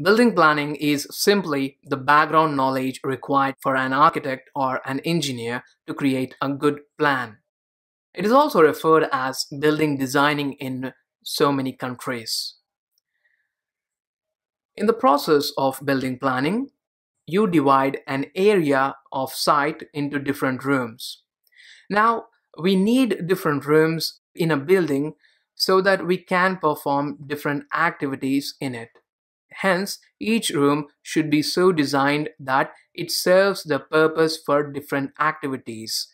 Building planning is simply the background knowledge required for an architect or an engineer to create a good plan. It is also referred as building designing in so many countries. In the process of building planning, you divide an area of site into different rooms. Now, we need different rooms in a building so that we can perform different activities in it. Hence, each room should be so designed that it serves the purpose for different activities.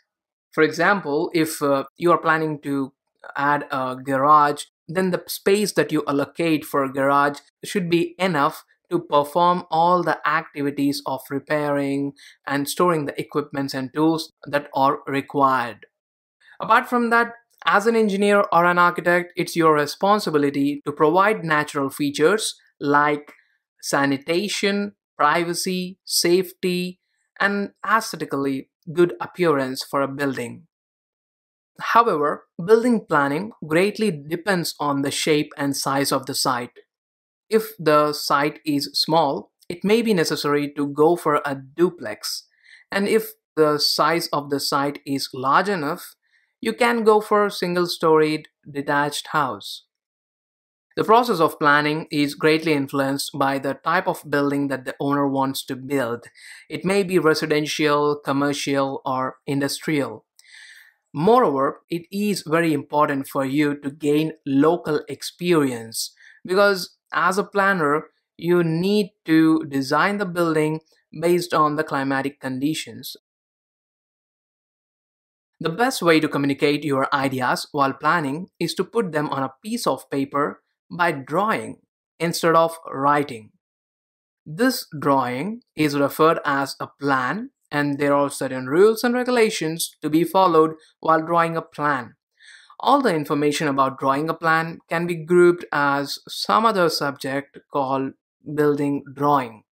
For example, if uh, you are planning to add a garage, then the space that you allocate for a garage should be enough to perform all the activities of repairing and storing the equipments and tools that are required. Apart from that, as an engineer or an architect, it's your responsibility to provide natural features like sanitation, privacy, safety, and aesthetically good appearance for a building. However, building planning greatly depends on the shape and size of the site. If the site is small, it may be necessary to go for a duplex. And if the size of the site is large enough, you can go for a single-storied detached house. The process of planning is greatly influenced by the type of building that the owner wants to build. It may be residential, commercial, or industrial. Moreover, it is very important for you to gain local experience because as a planner, you need to design the building based on the climatic conditions. The best way to communicate your ideas while planning is to put them on a piece of paper by drawing instead of writing. This drawing is referred as a plan and there are certain rules and regulations to be followed while drawing a plan. All the information about drawing a plan can be grouped as some other subject called building drawing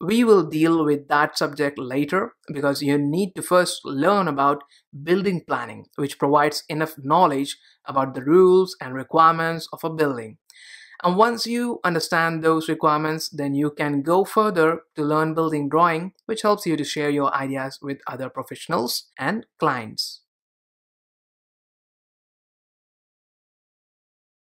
we will deal with that subject later because you need to first learn about building planning, which provides enough knowledge about the rules and requirements of a building. And once you understand those requirements, then you can go further to learn building drawing, which helps you to share your ideas with other professionals and clients.